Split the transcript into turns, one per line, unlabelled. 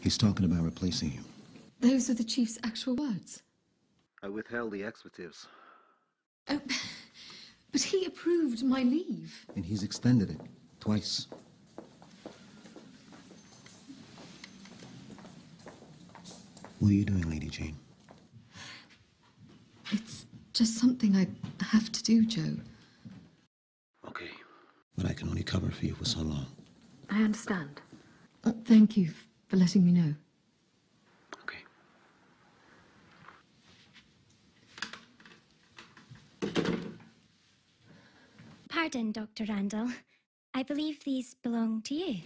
He's talking about replacing you.
Those are the chief's actual words.
I withheld the expletives.
Oh, but he approved my leave.
And he's extended it. Twice. What are you doing, Lady Jane?
It's just something I have to do, Joe.
Okay. But I can only cover for you for so long.
I understand. Uh, thank you for letting me know.
Okay.
Pardon, Dr. Randall. I believe these belong to you.